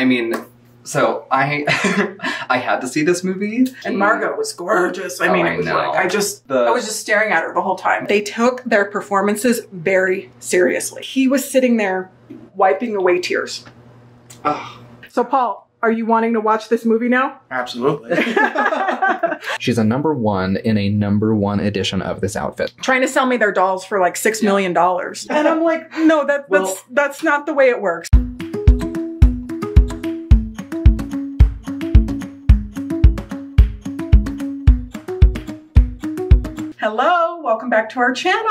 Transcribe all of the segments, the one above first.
I mean, so I I had to see this movie. And Margot was gorgeous. I Oh, mean, I it was know. like I just The- I was just staring at her the whole time. They took their performances very seriously. He was sitting there wiping away tears. Ugh. So Paul, are you wanting to watch this movie now? Absolutely. She's a number one in a number one edition of this outfit. Trying to sell me their dolls for like six million dollars. And I'm like, no, that, Well- that's that's not the way it works. Hello, welcome back to our channel.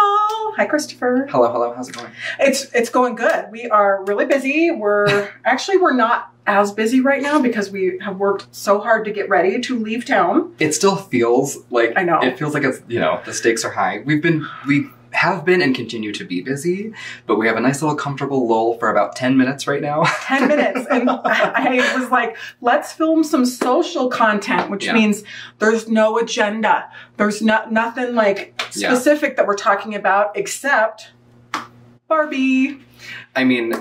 Hi, Christopher. Hello, hello. How's it going? It's it's going good. We are really busy. We're actually we're not as busy right now because we have worked so hard to get ready to leave town. It still feels like I know. It feels like it's you know the stakes are high. We've been we have been and continue to be busy, but we have a nice little comfortable lull for about ten minutes right now. 10 minutes and I was like, let's film some social content, which Yeah. means there's no agenda. There's not nothing like Yeah. specific that we're talking about except Barbie. I mean,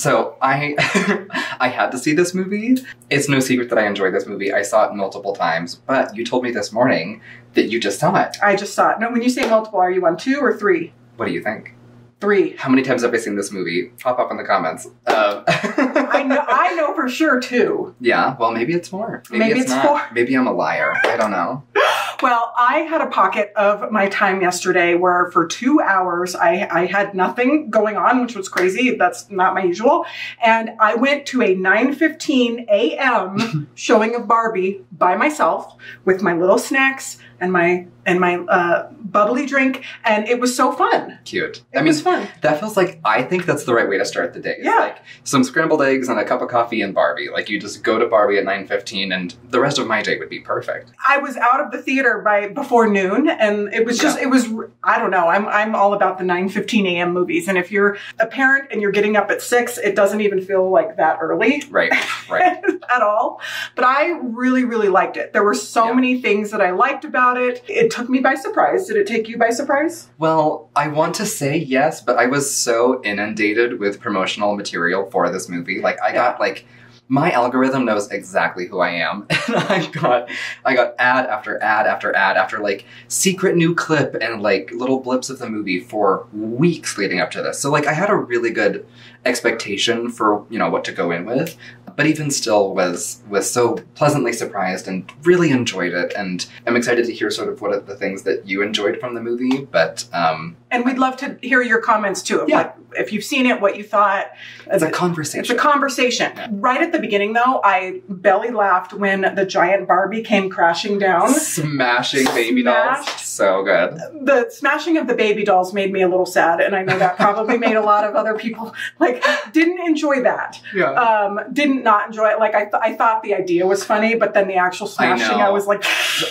so I I had to see this movie. It's no secret that I enjoyed this movie. I saw it multiple times, but you told me this morning that you just saw it. I just saw it. No, when you say multiple, are you on two or three? What do you think? Three. How many times have I seen this movie? Pop up in the comments. Uh, I know I know for sure too. Yeah, well, maybe it's more. Maybe it's not. more. Maybe I'm a liar. I don't know. Well, I had a pocket of my time yesterday where for two hours I, I had nothing going on, which was crazy. That's not my usual. And I went to a 9.15 a.m. showing of Barbie by myself with my little snacks and my and my uh, bubbly drink. And it was so fun. Cute. It I mean, was fun. that feels like I think that's the right way to start the day. It's Yeah. Like some scrambled eggs and a cup of coffee and Barbie. Like you just go to Barbie at 9:15 and the rest of my day would be perfect. I was out of the theater by before noon, and it was just it was I don't know. I'm I'm all about the 9:15 a.m. movies, and if you're a parent and you're getting up at six, it doesn't even feel like that early Right. Right. at all. But I really really liked it. There were so Yeah. many things that I liked about it. It took me by surprise. Did it take you by surprise? Well, I want to say yes, but I was so inundated with promotional material for this movie. Like I got like my algorithm knows exactly who I am. And I got I got ad after ad after ad after like secret new clip and like little blips of the movie for weeks leading up to this. So like I had a really good expectation for, you know, what to go in with. But even still was was so pleasantly surprised and really enjoyed it and I'm excited to hear sort of what are the things that you enjoyed from the movie. But um And we'd love to hear your comments too. Of Yeah. like if you've seen it, what you thought. It's a conversation. It's a conversation. Right at the beginning, though, I belly laughed when the giant Barbie came crashing down. Smashing baby dolls. So good. The smashing of the baby dolls made me a little sad, and I know that probably made a lot of other people like didn't enjoy that. Yeah. Um, didn't not enjoy it. Like I, th- I thought the idea was funny, but then the actual smashing, know. I, was like,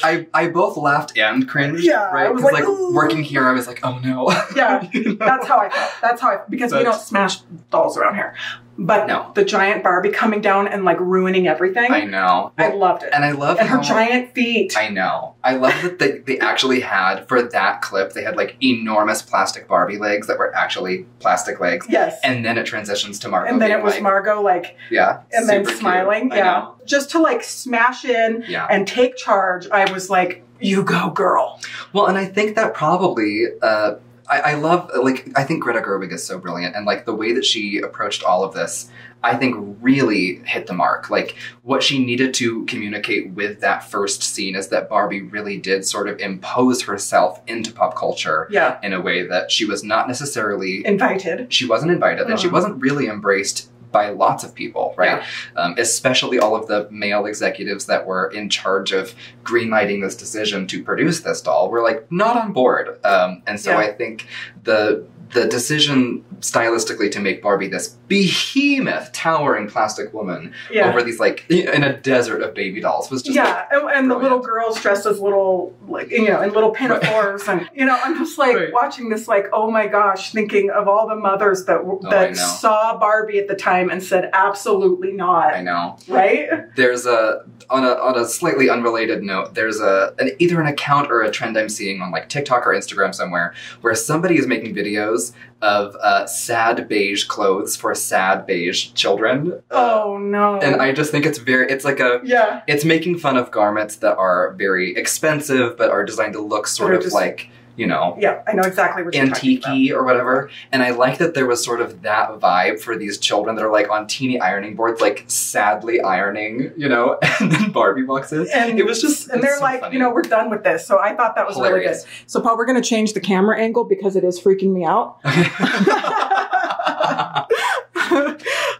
I, I both laughed and cringed. Yeah, I Right? was Because like, like, working here, I was like, oh no. yeah. That's how I felt. That's how I because we don't smash dolls around here. But No. the giant Barbie coming down and like ruining everything. I know. I loved it. and I love and her giant feet. I know. I love that they, they actually had, for that clip, they had like enormous plastic Barbie legs that were actually plastic legs. yes. And then it transitions to Margot. And then it was like, Margot like, Yeah. and then super cute. smiling. Yeah. Just to like smash in Yeah. and take charge. I was like, you go, girl. Well, and I think that probably, uh, I, I love, like, I think Greta Gerwig is so brilliant, and like the way that she approached all of this, I think really hit the mark. Like, what she needed to communicate with that first scene is that Barbie really did sort of impose herself into pop culture Yeah. in a way that she was not necessarily, Invited. she wasn't invited, and she Uh-huh. wasn't really embraced by lots of people, right? Um, especially all of the male executives that were in charge of greenlighting this decision to produce this doll were like not on board. Um, and so Yeah. I think the the decision stylistically to make Barbie this behemoth, towering plastic woman Yeah. over these like in a desert of baby dolls was just yeah, like, and, and the little girls dressed as little, like you know, in little pinafores, and you know, I'm just like Right. watching this, like, oh my gosh, thinking of all the mothers that w Oh, that saw Barbie at the time and said absolutely not. I know. right? There's a on a on a slightly unrelated note. There's a an, either an account or a trend I'm seeing on like TikTok or Instagram somewhere where somebody is making videos photos of uh, sad beige clothes for sad beige children. Oh no. and I just think it's very, it's like a, yeah. it's making fun of garments that are very expensive but are designed to look sort They're of just- like, you know, Yeah, I know exactly what you're talking about. antique or whatever. And I like that there was sort of that vibe for these children that are like on teeny ironing boards, like sadly ironing, you know, and then Barbie walks in. And it was just, and they're so like, funny. you know, we're done with this. So I thought that was Hilarious. really good. So Paul, we're going to change the camera angle because it is freaking me out.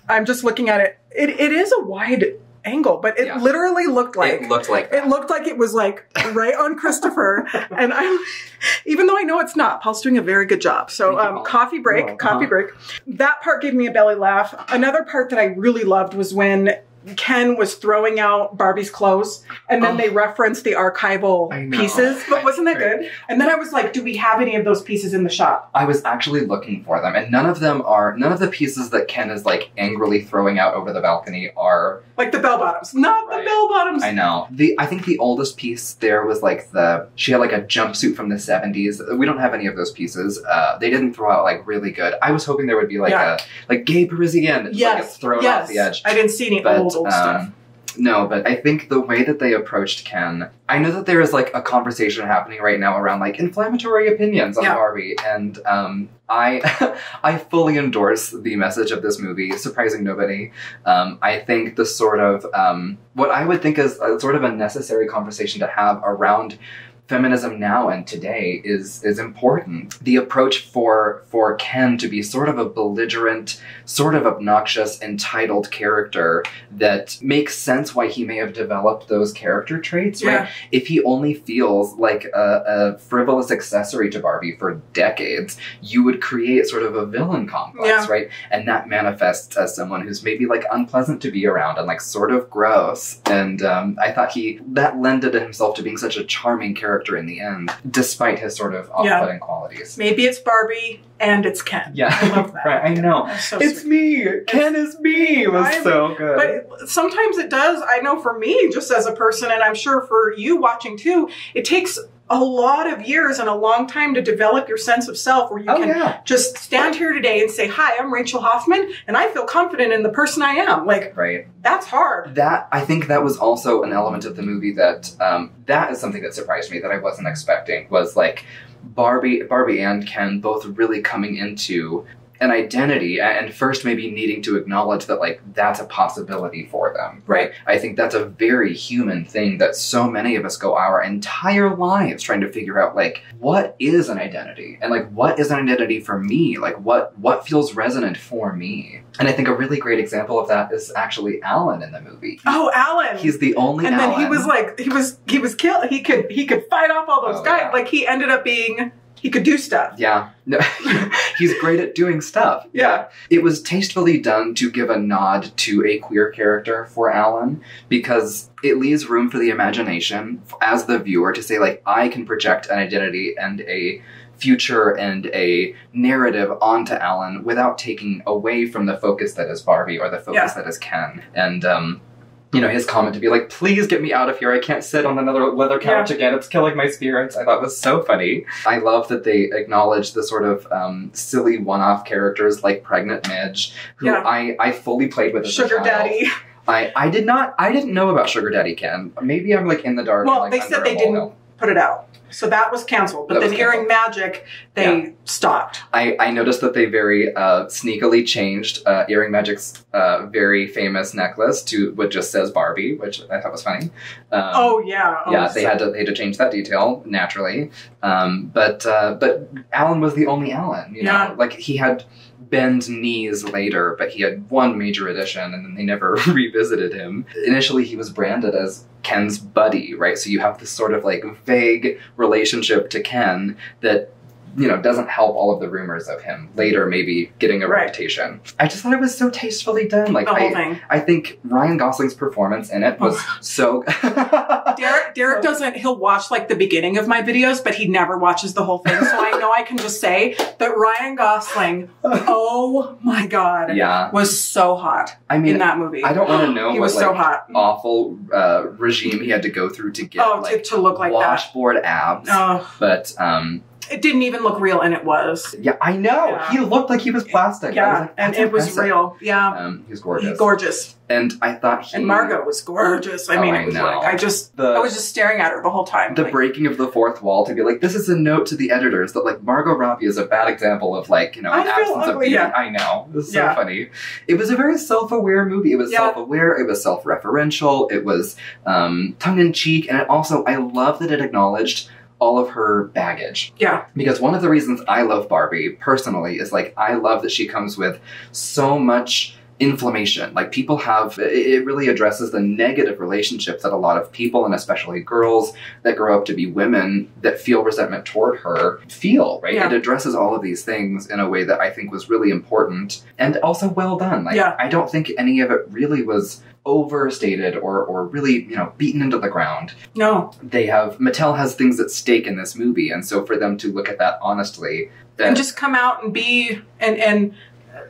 I'm just looking at it. It, it is a wide angle, but it Yeah. literally looked like it looked like that. it looked like it was like right on Christopher. and I'm, even though I know it's not, Paul's doing a very good job. So, um, coffee break, You're coffee welcome. break. That part gave me a belly laugh. Another part that I really loved was when Ken was throwing out Barbie's clothes and then Oh. they referenced the archival pieces. But wasn't that good? And then I was like, do we have any of those pieces in the shop? I was actually looking for them, and none of them are, none of the pieces that Ken is like angrily throwing out over the balcony are Like the bell bottoms. Not the Right. bell bottoms. I know. The I think the oldest piece there was like the she had like a jumpsuit from the seventies. We don't have any of those pieces. Uh, they didn't throw out like really good. I was hoping there would be like Yeah. a like gay Parisian like Yes. it's thrown yes. off the edge. I didn't see any But old, old stuff. um, no, but I think the way that they approached Ken, I know that there is like a conversation happening right now around like inflammatory opinions on Yeah. Barbie, and um, I I fully endorse the message of this movie, surprising nobody. Um, I think the sort of um, what I would think is a, sort of a necessary conversation to have around feminism now and today is is important. The approach for for Ken to be sort of a belligerent, sort of obnoxious, entitled character that makes sense why he may have developed those character traits, right? If he only feels like a, a frivolous accessory to Barbie for decades, you would create sort of a villain complex, Yeah. right? And that manifests as someone who's maybe like unpleasant to be around and like sort of gross. And um, I thought he that lended himself to being such a charming character in the end, despite his sort of Yeah. off-putting qualities. Maybe it's Barbie and it's Ken. Yeah, I love that. right. I know. So It's sweet. me. Ken is me. Was I'm- so good. But sometimes it does. I know for me, just as a person, and I'm sure for you watching too, it takes a lot of years and a long time to develop your sense of self where you oh can yeah. just stand here today and say, Hi, I'm Rachel Hoffman, and I feel confident in the person I am. Like, Right. that's hard. That I think that was also an element of the movie that um, that is something that surprised me that I wasn't expecting was like Barbie, Barbie and Ken both really coming into an identity and first maybe needing to acknowledge that like that's a possibility for them right i think that's a very human thing that so many of us go our entire lives trying to figure out like what is an identity and like what is an identity for me like what what feels resonant for me and i think a really great example of that is actually alan in the movie Oh, Alan. he's the only and then he was like, he was, he was killed. He could, he could fight off all those Oh, guys. yeah. Like he ended up being, he could do stuff. Yeah. No, he's great at doing stuff. Yeah. It was tastefully done to give a nod to a queer character for Alan because it leaves room for the imagination as the viewer to say, like, I can project an identity and a future and a narrative onto Alan without taking away from the focus that is Barbie or the focus Yeah. that is Ken. And, um, you know, his comment to be like, please get me out of here. I can't sit on another leather couch again. It's killing my spirits. I thought was so funny. I love that they acknowledge the sort of um, silly one off characters like Pregnant Midge, who Yeah. I, I fully played with as a Sugar daddy. I, I did not, I didn't know about Sugar Daddy Ken. Maybe I'm like in the dark. Well, and, they said they didn't. Put it out. So that was canceled. But That then Earring Magic, they stopped. I, I noticed that they very uh, sneakily changed uh, Earring Magic's uh, very famous necklace to what just says Barbie, which I thought was funny. Um, oh yeah. Oh, yeah, they so- had to they had to change that detail naturally. Um, but uh, but Alan was the only Alan. You know, Yeah. like he had bend knees later, but he had one major addition, and then they never revisited him. Initially, he was branded as Ken's buddy, right? So you have this sort of like vague relationship to Ken that. You know, doesn't help all of the rumors of him later maybe getting a Right. reputation. I just thought it was so tastefully done. Like the whole I, thing. I think Ryan Gosling's performance in it was Oh. so. Derek Derek doesn't he'll watch like the beginning of my videos, but he never watches the whole thing. So I know I can just say that Ryan Gosling, oh my god, yeah, was so hot I mean, in that movie. I don't want to know he what was like so hot. awful uh, regime he had to go through to get Oh, to- like to look like that. washboard abs. Oh, But um, It didn't even look real, and it was. Yeah, I know. Yeah. He looked like he was plastic. I was Yeah, like, and "That's it was real. Yeah, Um, he was gorgeous. gorgeous. And I thought he And Margot was gorgeous. I Oh, mean, I it was know. like I just, The- I was just staring at her the whole time. the like, breaking of the fourth wall to be like, this is a note to the editors that like Margot Robbie is a bad example of like you know I absence of beauty. yeah. I know it was so Yeah. funny. It was a very self-aware movie. It was Yeah. self-aware. It was self-referential. It was um, tongue-in-cheek, and it also I love that it acknowledged all of her baggage. Yeah. Because one of the reasons I love Barbie personally is like I love that she comes with so much inflammation. Like people have it really addresses the negative relationships that a lot of people and especially girls that grow up to be women that feel resentment toward her feel, right? Yeah. It addresses all of these things in a way that I think was really important and also well done. Like Yeah. I don't think any of it really was overstated or or really, you know, beaten into the ground no, they have Mattel has things at stake in this movie, and so for them to look at that honestly, and just come out and be and and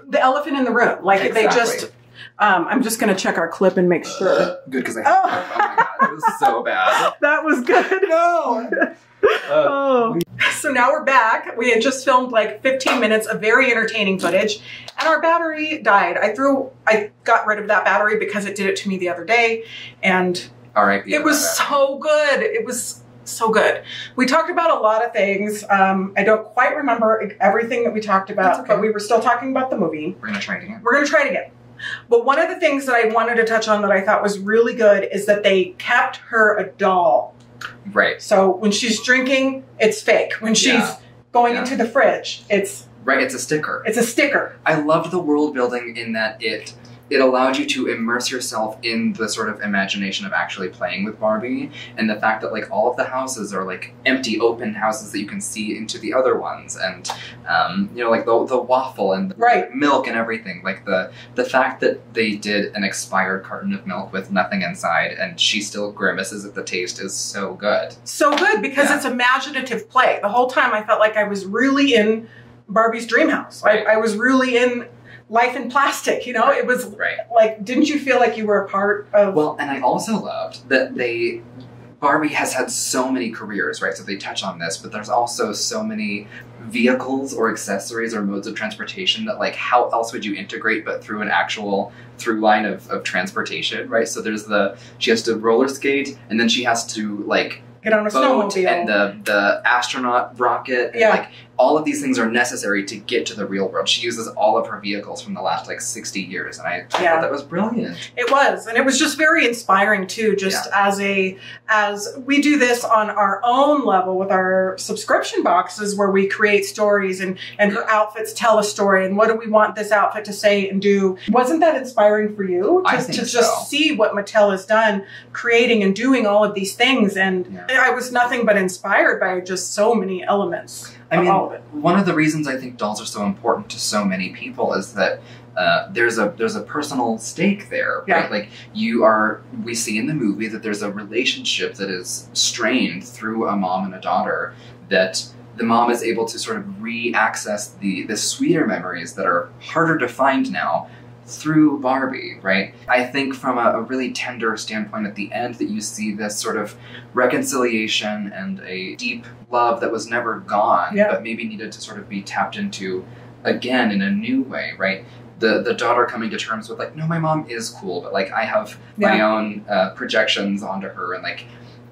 the elephant in the room. Like they just. Um, I'm just gonna check our clip and make sure. good because I Oh. oh. my god, it was so bad. That was good. No. Uh, Oh. So now we're back. We had just filmed like 15 minutes of very entertaining footage, and our battery died. I threw, I got rid of that battery because it did it to me the other day, and all right. it was so good. It was so good. We talked about a lot of things. Um, I don't quite remember everything that we talked about, okay. but we were still talking about the movie. We're gonna try it again. We're going to try it again. But one of the things that I wanted to touch on that I thought was really good is that they kept her a doll. Right. So when she's drinking, it's fake. When she's Yeah. going Yeah. into the fridge, it's Right. It's a sticker. it's a sticker. I loved the world building in that it it allowed you to immerse yourself in the sort of imagination of actually playing with Barbie and the fact that like all of the houses are like empty open houses that you can see into the other ones and um, you know like the, the waffle and the Right. milk and everything like the the fact that they did an expired carton of milk with nothing inside and she still grimaces at the taste is so good So good because Yeah. it's imaginative play. The whole time I felt like I was really in Barbie's dream house. Right. I, I was really in life in plastic. You know, Right. it was right like, didn't you feel like you were a part of? Well, and I also loved that they Barbie has had so many careers, right? So they touch on this, but there's also so many vehicles or accessories or modes of transportation that like how else would you integrate but through an actual through line of, of transportation, right? So there's the she has to roller skate and then she has to like get on a boat snowmobile. and the the astronaut rocket and Yeah. like all of these things are necessary to get to the real world. She uses all of her vehicles from the last like 60 years and I, I Yeah. thought that was brilliant. It was, and it was just very inspiring too. Just as a as we do this on our own level with our subscription boxes, where we create stories and and her outfits tell a story, and what do we want this outfit to say and do? Wasn't that inspiring for you to, I think to so. just see what Mattel has done, creating and doing all of these things? And Yeah. I was nothing but inspired by just so many elements I of mean, all of it. one of the reasons I think dolls are so important to so many people is that uh, there's a there's a personal stake there, Yeah. right? Like you are, we see in the movie that there's a relationship that is strained through a mom and a daughter. That the mom is able to sort of re-access the the sweeter memories that are harder to find now through Barbie, right? I think from a, a really tender standpoint at the end that you see this sort of reconciliation and a deep love that was never gone, Yeah. but maybe needed to sort of be tapped into again in a new way, right? The the daughter coming to terms with like, no, my mom is cool, but like I have my own uh, projections onto her, and like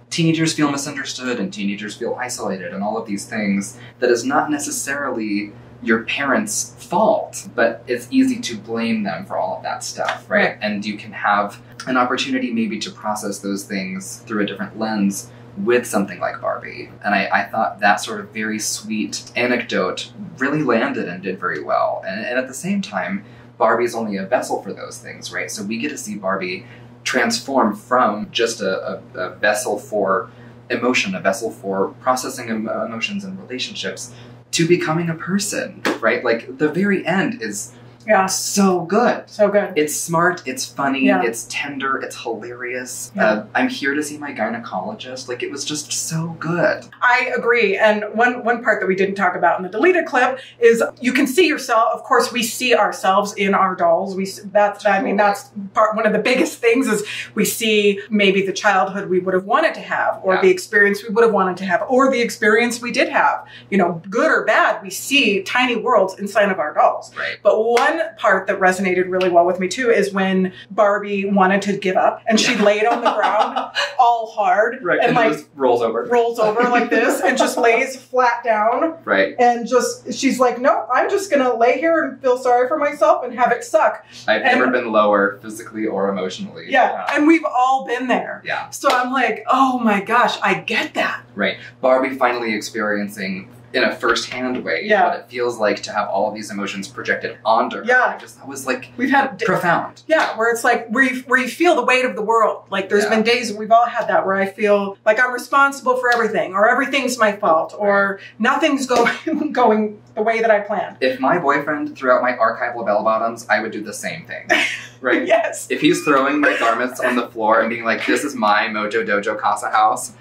teenagers feel misunderstood and teenagers feel isolated, and all of these things that is not necessarily your parents' fault, but it's easy to blame them for all of that stuff, right? Right. And you can have an opportunity maybe to process those things through a different lens with something like Barbie. And I, I thought that sort of very sweet anecdote really landed and did very well. And, and at the same time, Barbie is only a vessel for those things, right? So we get to see Barbie transform from just a, a, a vessel for emotion, a vessel for processing emotions and relationships, to becoming a person, right? Like the very end is Yeah. so good. So good. It's smart, it's funny, Yeah. it's tender, it's hilarious. Yeah. Uh, I'm here to see my gynecologist. Like, it was just so good. I agree. And one one part that we didn't talk about in the deleted clip is you can see yourself. Of course, we see ourselves in our dolls. We that's I mean that's part one of the biggest things is we see maybe the childhood we would have wanted to have, or Yeah. the experience we would have wanted to have, or the experience we did have. You know, good or bad, we see tiny worlds inside of our dolls. Right. But one part that resonated really well with me too is when Barbie wanted to give up and she laid on the ground all hard Right. and And, like just rolls over. rolls over like this and just lays flat down Right. and just she's like nope i'm just gonna lay here and feel sorry for myself and have it suck I've And- never been lower physically or emotionally. yeah and we've all been there Yeah. so i'm like oh my gosh i get that Right. Barbie finally experiencing in a first-hand way Yeah. what it feels like to have all of these emotions projected onto her. Yeah. I just that was like we've had profound. yeah where it's like where you, where you feel the weight of the world like there's Yeah. been days we've all had that where i feel like i'm responsible for everything or everything's my fault or nothing's going going the way that i planned If my boyfriend threw out my archival bell bottoms, I would do the same thing. Right? yes If he's throwing my garments on the floor and being like, "This is my Mojo Dojo Casa house,"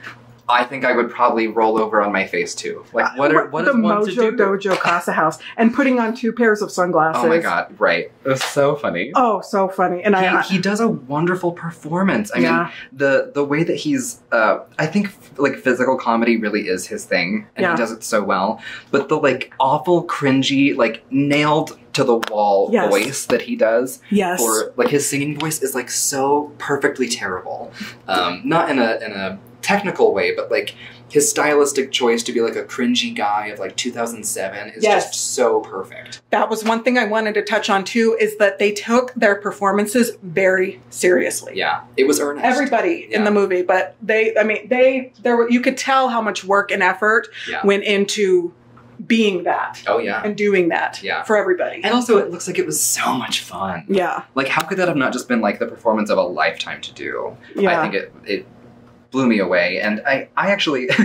I think I would probably roll over on my face too. Like, what are what the is one mojo to do? dojo casa house and putting on two pairs of sunglasses Oh my god! Right. It was so funny. oh so funny and i he, he does a wonderful performance. I Yeah. mean, the the way that he's, uh, I think, like physical comedy really is his thing, and Yeah. he does it so well. But the like awful, cringy, like nailed to the wall Yes. voice that he does yes Or like his singing voice is like so perfectly terrible. Um, not in a in a technical way, but like his stylistic choice to be like a cringy guy of like 2007 is Yes. just so perfect. that was one thing I wanted to touch on too is that they took their performances very seriously. Yeah, it was earnest. Everybody in the movie, but they I mean they there were you could tell how much work and effort Yeah. went into being that Oh yeah. and doing that Yeah. for everybody. And also, it looks like it was so much fun. yeah. Like, how could that have not just been like the performance of a lifetime to do? Yeah. I think it it blew me away, and I I actually.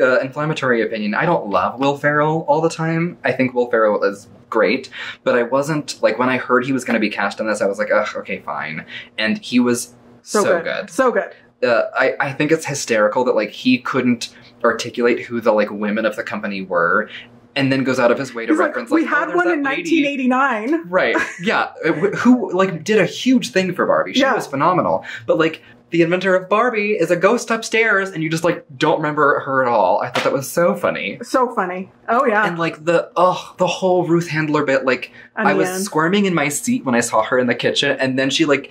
Uh, inflammatory opinion. I don't love Will Ferrell all the time. I think Will Ferrell is great, but I wasn't like when I heard he was going to be cast in this. I was like, ugh, okay, fine. And he was so, so, good. good. So good. Uh, I I think it's hysterical that like he couldn't articulate who the like women of the company were, and then goes out of his way to He's like, we like, oh, had there's one in lady." 1989. Right. Yeah. Uh, Who like did a huge thing for Barbie. She Yeah. was phenomenal. But like the inventor of Barbie is a ghost upstairs and you just like don't remember her at all. I thought that was so funny. So funny. Oh yeah. And like the oh the whole Ruth Handler bit like At I was end. squirming in my seat when I saw her in the kitchen and then she like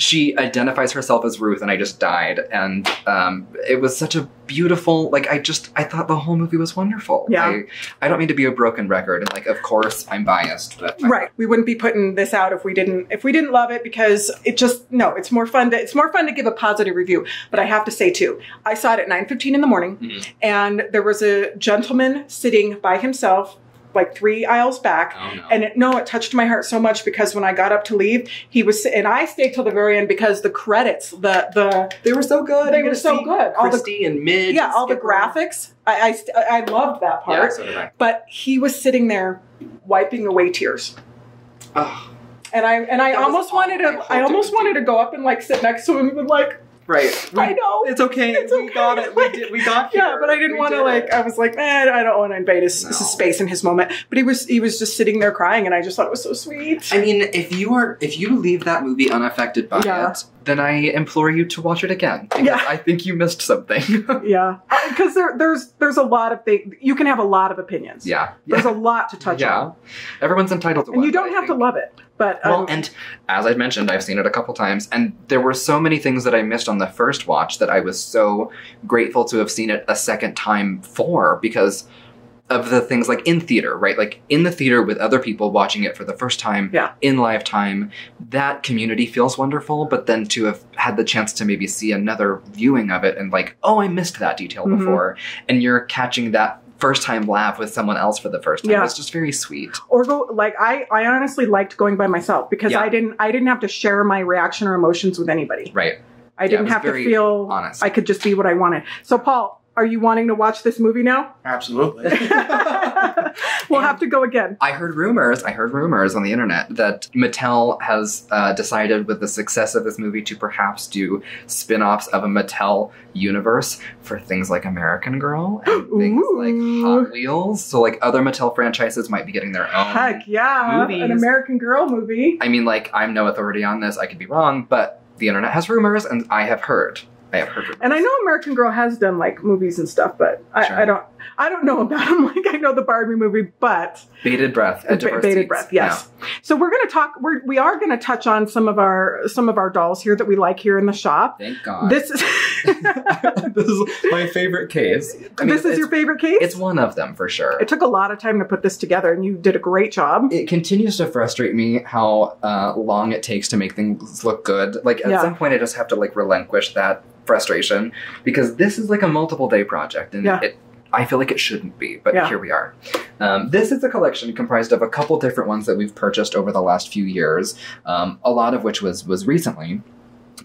she identifies herself as Ruth and I just died and um it was such a beautiful like I just I thought the whole movie was wonderful. Yeah. I, I don't mean to be a broken record and like of course I'm biased but I- Right. We wouldn't be putting this out if we didn't if we didn't love it because it just no, it's more fun to it's more fun to give a positive review. But I have to say too, I saw it at 9:15 in the morning Mhm. and there was a gentleman sitting by himself like 3 aisles back Oh no. and it, no, it touched my heart so much because when I got up to leave, he was, and I stayed till the very end because the credits, the the They were so good. They were so good. All the- Christy and Midge. yeah, all the graphics, I I, I loved that Yeah, part. so did I. But he was sitting there wiping away tears. Oh, And I and I That almost wanted to hoped I almost wanted to go up and like sit next to him and like right. I know It's okay. It's we okay. got it. We did. We got here. yeah, but I didn't want to like. I was like, man, I don't want to invade his, No. his space in his moment. But he was he was just sitting there crying, and I just thought it was so sweet. I mean, if you are, if you leave that movie unaffected by Yeah. it, then I implore you to watch it again Yeah. I think you missed something. yeah, because there there's there's a lot of things you can have a lot of opinions. yeah. There's a lot to touch yeah. on, Everyone's entitled to and you don't I have to love it. But Well, um, and as I'd mentioned, I've seen it a couple times, and there were so many things that I missed on the first watch that I was so grateful to have seen it a second time for because of the things like in theater, right? Like in the theater with other people watching it for the first time Yeah. in live time, that community feels wonderful, but then to have had the chance to maybe see another viewing of it and like, oh, I missed that detail Mhm. before, and you're catching that first time laugh with someone else for the first time. Yeah. It's just very sweet. or go like I I honestly liked going by myself because Yeah. I didn't I didn't have to share my reaction or emotions with anybody. Right. I didn't was have to feel honest. I could just be what I wanted. So Paul, Are you wanting to watch this movie now? Absolutely. we'll have to go again. I heard rumors. I heard rumors on the internet that Mattel has uh, decided, with the success of this movie, to perhaps do spin-offs of a Mattel universe for things like American Girl and things like Hot Wheels. So, like other Mattel franchises might be getting their own. Heck yeah. movies. An American Girl movie. I mean, like I'm no authority on this. I could be wrong, but the internet has rumors, and I have heard. I have heard. And I know American Girl has done like movies and stuff, but I, Sure. I don't I don't know about them. Like I know the Barbie movie, but bated breath. Ba- bated breath, yes. So we're going to talk. We're, we are going to touch on some of our some of our dolls here that we like here in the shop. Thank God. This is this is my favorite case. I mean, this is your favorite case. It's one of them for sure. it took a lot of time to put this together, and you did a great job. it continues to frustrate me how uh, long it takes to make things look good. Like at Yeah. some point, I just have to like relinquish that frustration because this is like a multiple day project, and Yeah. it. I feel like it shouldn't be, but Yeah. here we are. Um, this is a collection comprised of a couple different ones that we've purchased over the last few years. Um, a lot of which was was recently.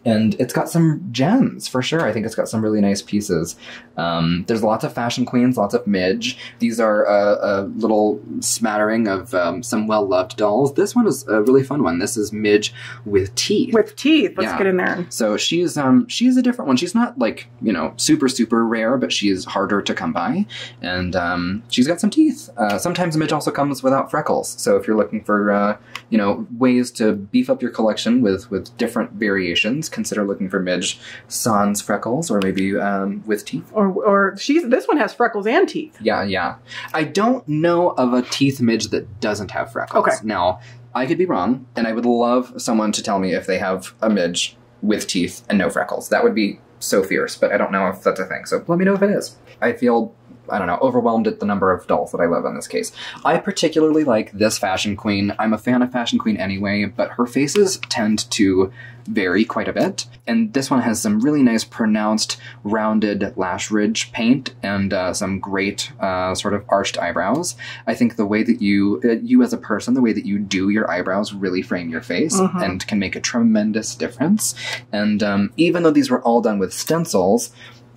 And it's got some gems for sure. I think it's got some really nice pieces. Um, there's lots of fashion queens, lots of midge. These are a, a little smattering of um, some well loved dolls. This one is a really fun one. This is midge with teeth. With teeth, let's Yeah. get in there. so she's um she's a different one. She's not like you know super super rare, but she is harder to come by, and um, she's got some teeth. Uh, sometimes midge also comes without freckles. So if you're looking for uh, you know ways to beef up your collection with with different variations, consider looking for midge sans freckles or maybe um, with teeth. Or or she's this one has freckles and teeth. Yeah, yeah. I don't know of a teeth midge that doesn't have freckles. Okay. Now, I could be wrong, and I would love someone to tell me if they have a midge with teeth and no freckles. That would be so fierce, but I don't know if that's a thing. So let me know if it is. I feel. I don't know, overwhelmed at the number of dolls that I love in this case. I particularly like this fashion queen. I'm a fan of fashion queen anyway, but her faces tend to vary quite a bit. And this one has some really nice pronounced rounded lash ridge paint and uh, some great uh, sort of arched eyebrows. I think the way that you, uh, you as a person, the way that you do your eyebrows really frame your face Mhm. and can make a tremendous difference. And um, even though these were all done with stencils,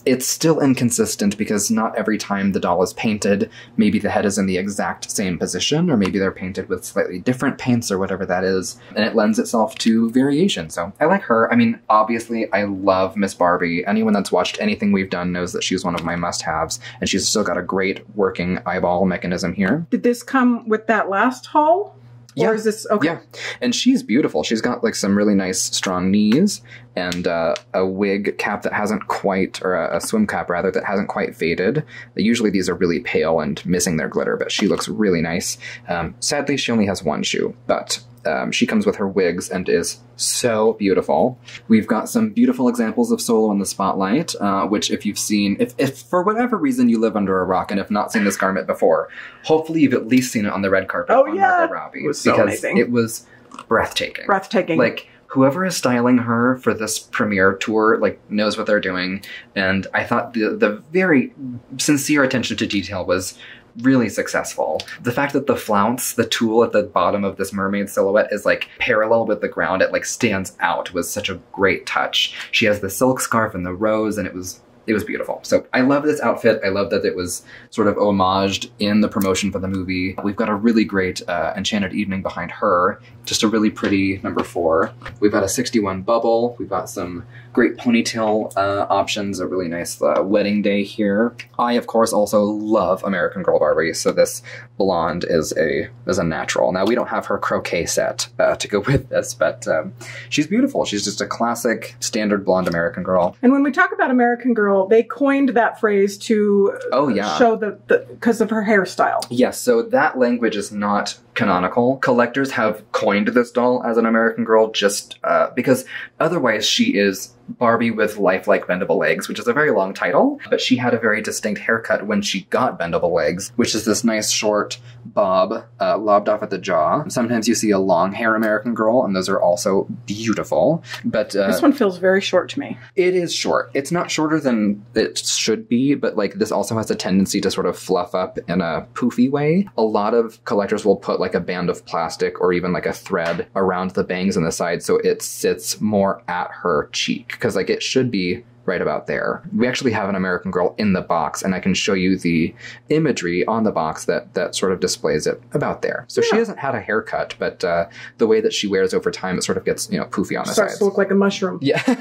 it's still inconsistent because not every time the doll is painted, maybe the head is in the exact same position, or maybe they're painted with slightly different paints or whatever that is, and it lends itself to variation. So I like her. I mean, obviously, I love Miss Barbie. Anyone that's watched anything we've done knows that she's one of my must haves, and she's still got a great working eyeball mechanism here. Did this come with that last haul? Yeah. Or is this okay? Yeah. And she's beautiful. She's got like some really nice strong knees and uh, a wig cap that hasn't quite, or a, a swim cap rather, that hasn't quite faded. Usually these are really pale and missing their glitter, but she looks really nice. Um, sadly, she only has one shoe, but um, she comes with her wigs and is so beautiful. We've got some beautiful examples of Solo in the Spotlight, uh, which if you've seen, if, if for whatever reason you live under a rock and have not seen this garment before, hopefully you've at least seen it on the red carpet Oh, on yeah. Margot Robbie. It was so because amazing. it was breathtaking. Breathtaking. Like whoever is styling her for this premiere tour, like knows what they're doing. And I thought the the very sincere attention to detail was really successful. The fact that the flounce, the tulle at the bottom of this mermaid silhouette is like parallel with the ground, it like stands out was such a great touch. She has the silk scarf and the rose and it was it was beautiful. So I love this outfit. I love that it was sort of homaged in the promotion for the movie. We've got a really great uh, Enchanted Evening behind her. Just a really pretty number four. We've got a 61 bubble. We've got some great ponytail uh, options. A really nice uh, wedding day here. I, of course, also love American Girl Barbie. So this blonde is a is a natural. Now we don't have her croquet set uh, to go with this, but um, she's beautiful. She's just a classic standard blonde American girl. and when we talk about American Girl, they coined that phrase to Oh yeah. show the because of her hairstyle. Yes, so that language is not canonical. Collectors have coined this doll as an American Girl just uh, because otherwise she is Barbie with lifelike bendable legs, which is a very long title, but she had a very distinct haircut when she got bendable legs, which is this nice short bob uh, lobbed off at the jaw. Sometimes you see a long hair American Girl, and those are also beautiful, but uh, This one feels very short to me. it is short. It's not shorter than it should be, but like this also has a tendency to sort of fluff up in a poofy way. A lot of collectors will put like a band of plastic or even like a thread around the bangs on the side so it sits more at her cheek because like it should be right about there. We actually have an American Girl in the box, and I can show you the imagery on the box that that sort of displays it about there. So she hasn't had a haircut, but uh, the way that she wears over time, it sort of gets you know poofy on the Starts sides. to look like a mushroom. Yeah,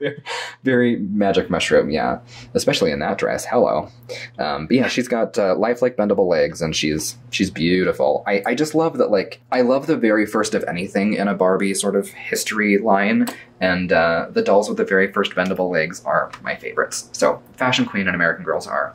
very, very magic mushroom. Yeah, especially in that dress. Hello, um, but yeah, she's got uh, lifelike bendable legs, and she's she's beautiful. I I just love that. Like, I love the very first of anything in a Barbie sort of history line, and uh, the dolls with the very first bendable legs are my favorites. So, Fashion Queen and American Girls are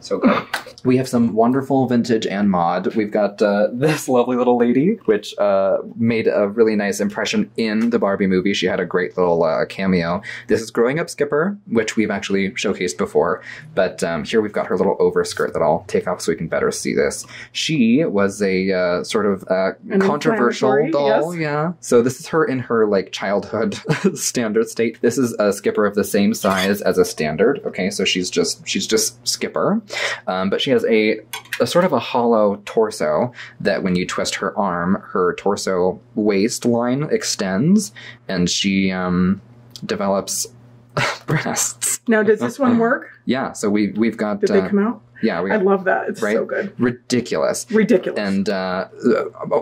so good. We have some wonderful vintage and mod. We've got uh, this lovely little lady, which uh, made a really nice impression in the Barbie movie. She had a great little uh, cameo. This is Growing Up Skipper, which we've actually showcased before. But um, here we've got her little overskirt that I'll take off so we can better see this. She was a uh, sort of uh, controversial doll, yes. yeah. So this is her in her like childhood standard state. This is a Skipper of the same size as a standard. Okay, so she's just she's just Skipper. Um, but she has a, a sort of a hollow torso that when you twist her arm, her torso waistline extends and she um, develops breasts. Now, does this one work? Yeah, so we, we've got. Did uh, they come out? Yeah, we I love that. It's right? so good. ridiculous. Ridiculous. And uh,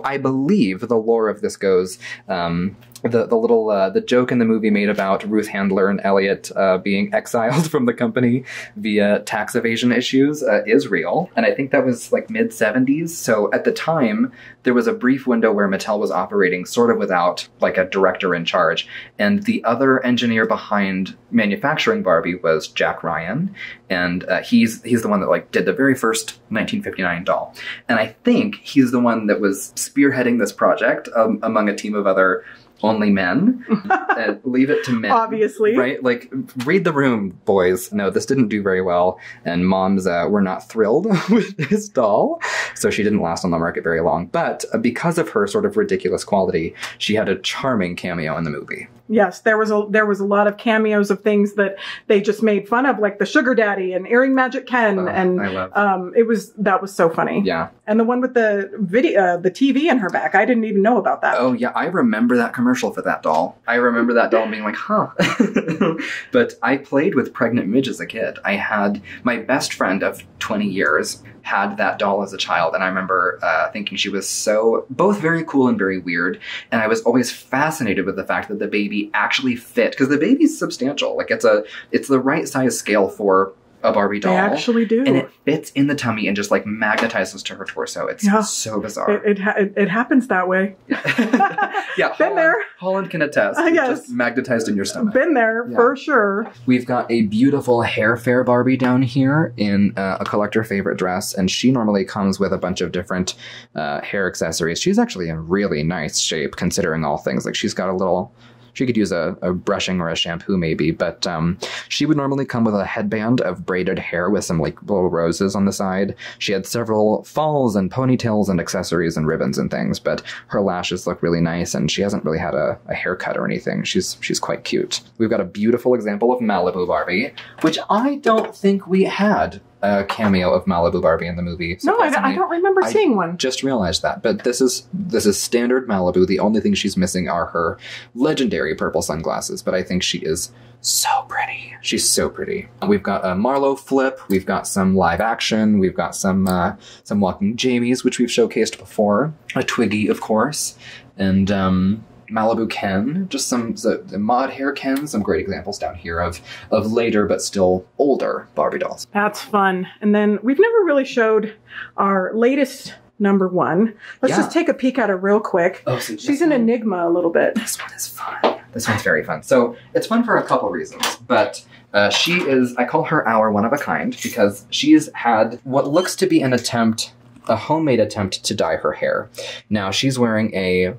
I believe the lore of this goes. Um, the, the little uh, the joke in the movie made about Ruth Handler and Elliot uh, being exiled from the company via tax evasion issues uh, is real, and I think that was like mid '70s. So at the time, there was a brief window where Mattel was operating sort of without like a director in charge, and the other engineer behind manufacturing Barbie was Jack Ryan, and uh, he's he's the one that like did the very first 1959 doll, and I think he's the one that was spearheading this project um, among a team of other only men. uh, leave it to men. Obviously. Right? Like, read the room, boys. No, this didn't do very well, and moms uh, were not thrilled with this doll, so she didn't last on the market very long. But uh, because of her sort of ridiculous quality, she had a charming cameo in the movie. Yes, there was a there was a lot of cameos of things that they just made fun of, like the Sugar Daddy and Earring Magic Ken, Oh, and I love. um, it was that was so funny. yeah. And the one with the video, uh, the TV in her back, I didn't even know about that. Oh yeah, I remember that commercial for that doll. I remember that doll being like, huh. but I played with pregnant Midge as a kid. I had my best friend of 20 years had that doll as a child, and I remember uh, thinking she was so both very cool and very weird. And I was always fascinated with the fact that the baby actually fit because the baby's substantial. Like it's a it's the right size scale for a Barbie doll. they actually do. and it fits in the tummy and just like magnetizes to her torso. It's Yeah. so bizarre. It, it, ha- it, happens that way. yeah, Been Holland, there. Holland can attest. Uh, yes. Just magnetized in your stomach. Been there Yeah. for sure. We've got a beautiful hair fair Barbie down here in uh, a collector favorite dress, and she normally comes with a bunch of different uh, hair accessories. She's actually in really nice shape considering all things. Like she's got a little. She could use a, a brushing or a shampoo maybe, but um, she would normally come with a headband of braided hair with some like little roses on the side. She had several falls and ponytails and accessories and ribbons and things, but her lashes look really nice, and she hasn't really had a, a haircut or anything. She's she's quite cute. We've got a beautiful example of Malibu Barbie, which I don't think we had a cameo of Malibu Barbie in the movie. No, I, I don't remember I- seeing one. Just realized that, but this is this is standard Malibu. The only thing she's missing are her legendary purple sunglasses. But I think she is so pretty. She's so pretty. We've got a Marlo flip. We've got some live action. We've got some uh, some walking Jamies, which we've showcased before. A Twiggy, of course, and um, Malibu Ken. Just some the, the mod hair Ken. Some great examples down here of of later but still older Barbie dolls. That's fun. And then we've never really showed our latest number one. Let's Yeah. just take a peek at her real quick. Oh, so She's an enigma a little bit. This one is fun. This one's very fun. So it's fun for a couple reasons, but uh, she is, I call her our one of a kind because she's had what looks to be an attempt, a homemade attempt to dye her hair. Now she's wearing a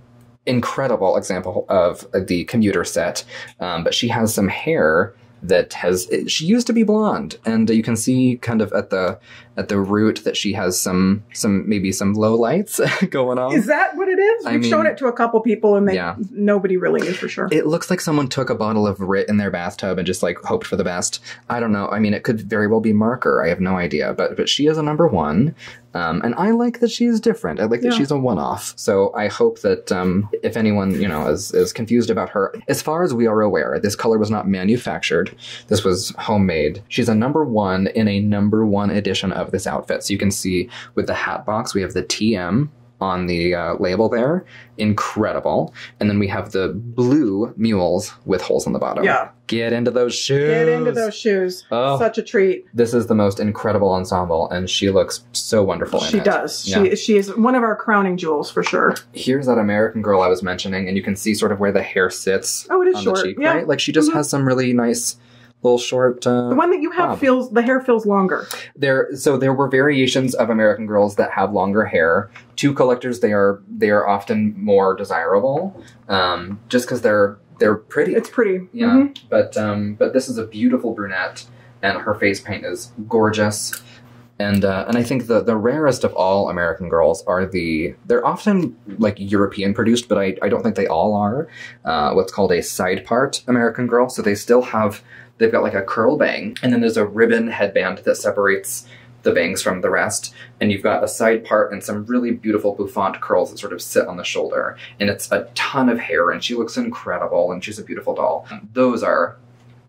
incredible example of the commuter set, um, but she has some hair that has she used to be blonde and you can see kind of at the at the root that she has some some maybe some low lights going on Is that what it is? I We've shown it to a couple people and they Yeah. nobody really knew for sure. It looks like someone took a bottle of Rit in their bathtub and just like hoped for the best. I don't know. I mean, it could very well be marker. I have no idea. But but she is a number one. Um, and I like that she's different. I like that Yeah. she's a one-off. So I hope that um, if anyone you know is is confused about her, as far as we are aware, this color was not manufactured. This was homemade. She's a number one in a number one edition of this outfit. So you can see with the hat box, we have the TM on the uh, label there. Incredible. And then we have the blue mules with holes in the bottom. Yeah. Get into those shoes. Get into those shoes. Oh. Such a treat. This is the most incredible ensemble, and she looks so wonderful in She it. does. Yeah. She she is one of our crowning jewels for sure. Here's that American girl I was mentioning, and you can see sort of where the hair sits Oh, it is on short. the cheek, yeah. right? Like she just Mhm. has some really nice little short. Uh, The one that you have Bob. feels the hair feels longer. there, so there were variations of American girls that have longer hair. To collectors, they are they are often more desirable, um, just because they're they're pretty. It's pretty. Yeah, Mhm. but um, but this is a beautiful brunette, and her face paint is gorgeous. And uh, and I think the the rarest of all American girls are the they're often like European produced, but I, I don't think they all are. Uh, what's called a side part American girl, so they still have they've got like a curl bang, and then there's a ribbon headband that separates the bangs from the rest, and you've got a side part and some really beautiful bouffant curls that sort of sit on the shoulder, and it's a ton of hair, and she looks incredible, and she's a beautiful doll. Those are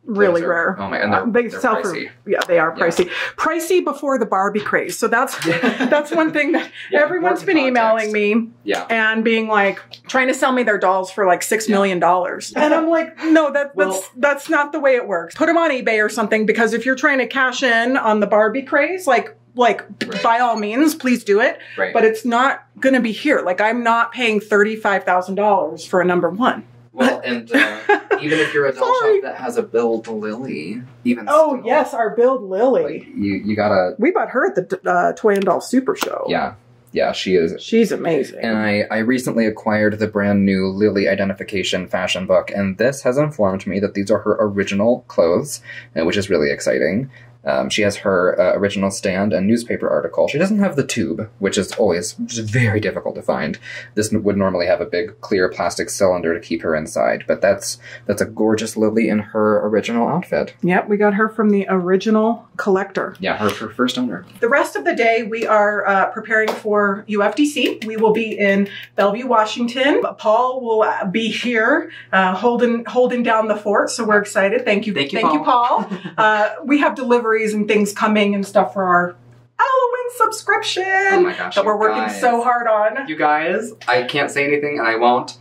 Really are- rare. Oh my, and they're, they they're sell for yeah, they are Yeah. pricey. Pricey before the Barbie craze. So that's that's one thing that Yeah, everyone's been important emailing me Yeah. and being like trying to sell me their dolls for like six million dollars. And I'm like, no, that, Well- that's that's not the way it works. Put them on eBay or something because if you're trying to cash in on the Barbie craze, like like Right. by all means, please do it. Right. But it's not going to be here. Like I'm not paying thirty five thousand dollars for a number one. Well, and uh, even if you're a doll shop that has a Bild Lilli, even Oh still, yes, our Bild Lilli. like, you you gotta we bought her at the uh, Toy and Doll Super Show. yeah yeah she is. she's amazing. And I, I recently acquired the brand new Lilli identification fashion book, and this has informed me that these are her original clothes, uh, which is really exciting. Um, she has her uh, original stand and newspaper article. She doesn't have the tube, which is always just very difficult to find. This would normally have a big clear plastic cylinder to keep her inside, but that's that's a gorgeous Lilli in her original outfit. Yep, we got her from the original collector. Yeah, her, her first owner. The rest of the day, we are uh, preparing for UFDC. We will be in Bellevue, Washington. Paul will uh, be here uh, holding holding down the fort, so we're excited. Thank you, Thank you, you, Paul. uh, we have deliveries and things coming and stuff for our Halloween subscription Oh my gosh, that we're working guys. so hard on. You guys, I can't say anything, and I won't.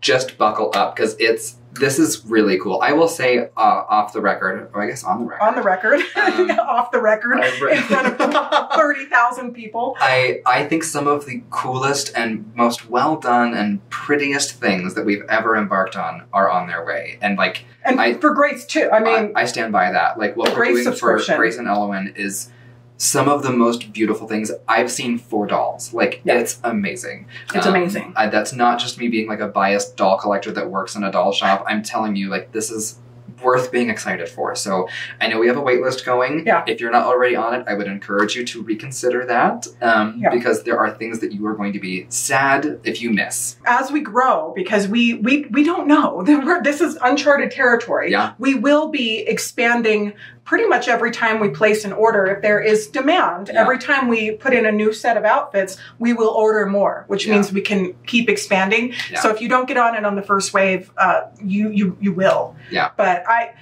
Just buckle up because it's this is really cool. I will say uh, off the record, or I guess on the record. On the record, Um, off the record, I've in front of thirty thousand people. I I think some of the coolest and most well done and prettiest things that we've ever embarked on are on their way, and like And I- for Grace too. I mean, I, I stand by that. Like what we're doing for. Grace and Elowen is some of the most beautiful things I've seen for dolls. Like Yeah. it's amazing. It's Um, amazing. I, that's not just me being like a biased doll collector that works in a doll shop. I'm telling you, like this is worth being excited for. So I know we have a wait list going. Yeah. If you're not already on it, I would encourage you to reconsider that um, Yeah. because there are things that you are going to be sad if you miss. as we grow because we we we don't know this is uncharted territory Yeah. we will be expanding pretty much every time we place an order if there is demand Yeah. every time we put in a new set of outfits we will order more which Yeah. means we can keep expanding Yeah. so if you don't get on it on the first wave uh, you you you will Yeah. but i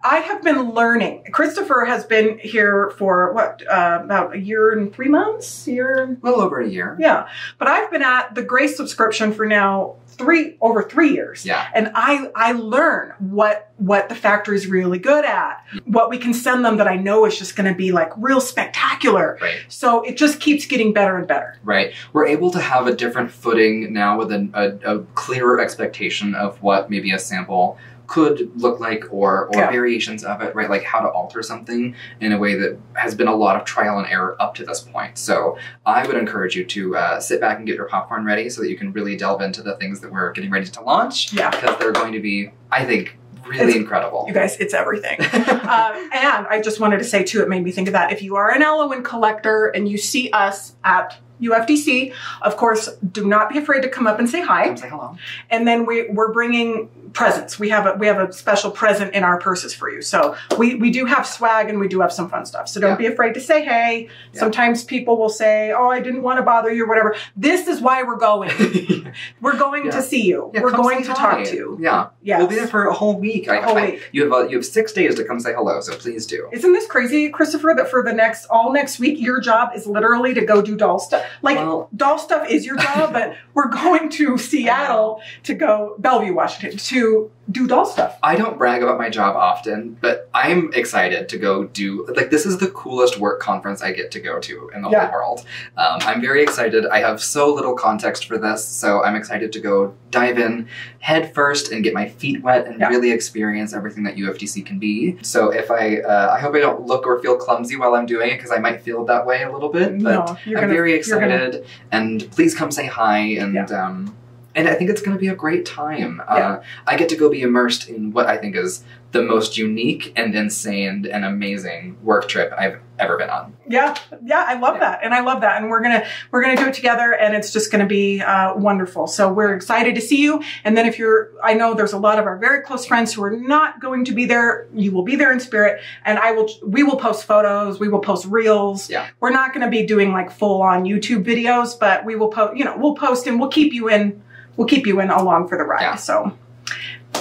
I have been learning. Christopher has been here for what uh, about a year and three months. Year A little over a year. yeah, but I've been at the Grace subscription for now three over three years. Yeah. And I I learn what what the factory's really good at, what we can send them that I know is just going to be like real spectacular. Right. So it just keeps getting better and better. Right. We're able to have a different footing now with a, a, a clearer expectation of what maybe a sample could look like or, or Yeah. variations of it, right? Like how to alter something in a way that has been a lot of trial and error up to this point. So I would encourage you to uh, sit back and get your popcorn ready so that you can really delve into the things that we're getting ready to launch Yeah. because they're going to be, I think, really It's- incredible. You guys, it's everything. um, and I just wanted to say too, it made me think of that. If you are an Elowen collector and you see us at UFDC, of course, do not be afraid to come up and say hi. Come say hello. And then we, we're bringing presents. We have a we have a special present in our purses for you. So we we do have swag and we do have some fun stuff. So don't Yeah. be afraid to say hey. Yeah. Sometimes people will say, "Oh, I didn't want to bother you," or whatever. This is why we're going. We're going Yeah. to see you. We're going to talk to you. Yeah, Yeah. we'll be there for a whole week. I, A whole I- week. you have uh, you have six days to come say hello, so please do. Isn't this crazy, Christopher? That for the next all next week, your job is literally to go do doll stuff. Like Well- doll stuff is your job, but we're going to Seattle to go Bellevue, Washington, to do doll stuff. I don't brag about my job often, but I'm excited to go do like this is the coolest work conference I get to go to in the Yeah. whole world. Um, I'm very excited. I have so little context for this, so I'm excited to go dive in head first and get my feet wet and Yeah. really experience everything that UFDC can be. So if I, uh, I hope I don't look or feel clumsy while I'm doing it because I might feel that way a little bit. But No, you're I'm gonna- very you're gonna- excited, and please come say hi and. Yeah. Um, and I think it's going to be a great time. Yeah. Uh, I get to go be immersed in what I think is the most unique and insane and amazing work trip I've ever been on. Yeah, yeah, I love Yeah. that, and I love that, and we're gonna we're gonna do it together, and it's just gonna be uh, wonderful. So we're excited to see you. And then if you're, I know there's a lot of our very close friends who are not going to be there. You will be there in spirit, and I will. We will post photos. We will post reels. Yeah. We're not going to be doing like full on YouTube videos, but we will post. You know, we'll post and we'll keep you in. We'll keep you in along for the ride. Yeah. So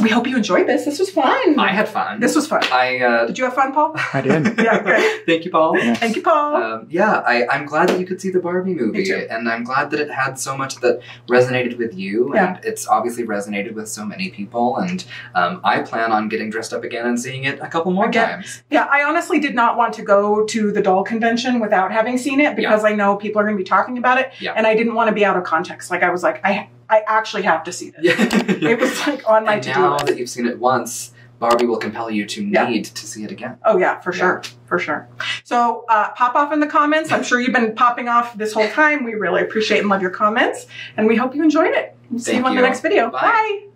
we hope you enjoyed this. This was fun. I had fun. this was fun. I uh, Did you have fun, Paul? I did. yeah, great. thank you, Paul. Yeah. Thank you, Paul. Um, yeah, I, I'm glad that you could see the Barbie movie, Me too. and I'm glad that it had so much that resonated with you, Yeah. and it's obviously resonated with so many people. And um, I plan on getting dressed up again and seeing it a couple more Again. times. Yeah, I honestly did not want to go to the doll convention without having seen it because I know people are going to be talking about it, Yeah. and I didn't want to be out of context. Like I was like, I I actually have to see this. Yeah. It was like on my to do now that you've seen it once, Barbie will compel you to Yeah. need to see it again. Oh yeah, for Yeah. sure, for sure. So uh, pop off in the comments. I'm sure you've been popping off this whole time. We really appreciate and love your comments, and we hope you enjoyed it. We'll see you on the next video. Bye. Bye.